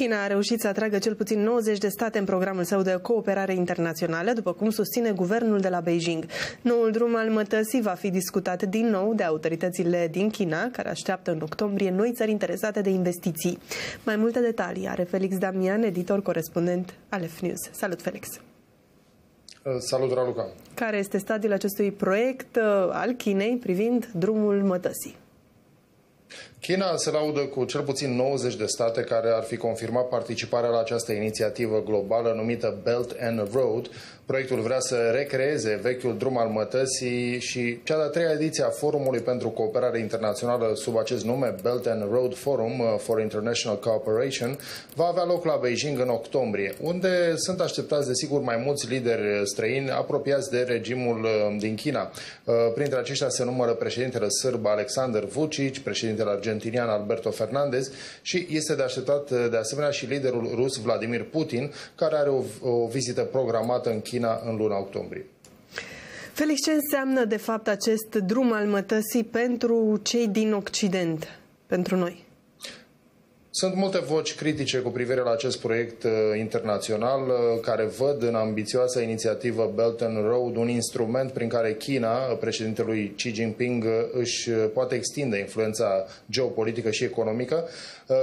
China a reușit să atragă cel puțin 90 de state în programul său de cooperare internațională, după cum susține guvernul de la Beijing. Noul drum al mătăsii va fi discutat din nou de autoritățile din China, care așteaptă în octombrie noi țări interesate de investiții. Mai multe detalii are Felix Damian, editor corespondent al F-News. Salut, Felix! Uh, salut, Raluca! Care este stadiul acestui proiect uh, al Chinei privind drumul mătăsii? China se laudă cu cel puțin 90 de state care ar fi confirmat participarea la această inițiativă globală numită Belt and Road. Proiectul vrea să recreeze vechiul drum al mătăsii și cea de-a treia ediție a Forumului pentru Cooperare Internațională sub acest nume, Belt and Road Forum uh, for International Cooperation, va avea loc la Beijing în octombrie, unde sunt așteptați desigur mai mulți lideri străini apropiați de regimul uh, din China. Uh, printre aceștia se numără președintele sârb Alexander Vucic, președintele argentinian argentinian Alberto Fernandez și este de așteptat de asemenea și liderul rus Vladimir Putin, care are o, o vizită programată în China în luna octombrie. Felix, ce înseamnă de fapt acest drum al mătăsii pentru cei din Occident, pentru noi? Sunt multe voci critice cu privire la acest proiect uh, internațional uh, care văd în ambițioasa inițiativă Belt and Road un instrument prin care China, președintelui Xi Jinping, uh, își poate extinde influența geopolitică și economică.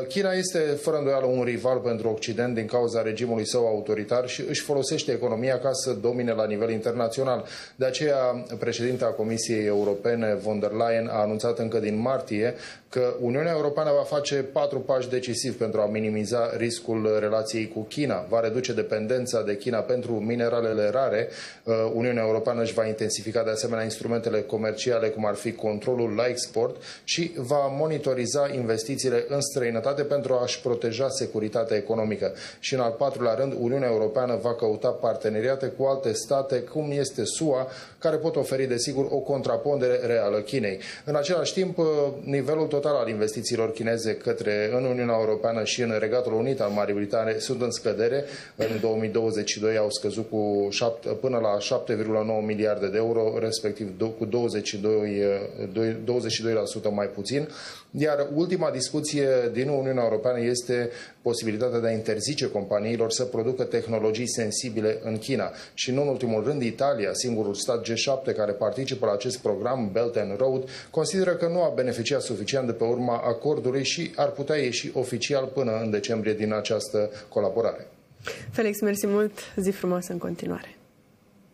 China este fără îndoială un rival pentru Occident din cauza regimului său autoritar și își folosește economia ca să domine la nivel internațional. De aceea, președinta Comisiei Europene von der Leyen a anunțat încă din martie că Uniunea Europeană va face patru pași decisivi pentru a minimiza riscul relației cu China. Va reduce dependența de China pentru mineralele rare. Uh, Uniunea Europeană își va intensifica de asemenea instrumentele comerciale, cum ar fi controlul la export și va monitoriza investițiile în străinătate pentru a-și proteja securitatea economică. Și în al patrulea rând, Uniunea Europeană va căuta parteneriate cu alte state, cum este SUA, care pot oferi, desigur, o contrapondere reală Chinei. În același timp, uh, nivelul total al investițiilor chineze către în Uniunea Europeană și în Regatul Unit al Marii Britanii sunt în scădere. În 2022 au scăzut cu 7, până la 7,9 miliarde de euro, respectiv cu 22, 22% mai puțin. Iar ultima discuție din Uniunea Europeană este posibilitatea de a interzice companiilor să producă tehnologii sensibile în China. Și nu în ultimul rând, Italia, singurul stat G7 care participă la acest program Belt and Road, consideră că nu a beneficiat suficient de pe urma acordului și ar putea ieși oficial până în decembrie din această colaborare. Felix, mersi mult, zi frumoasă în continuare.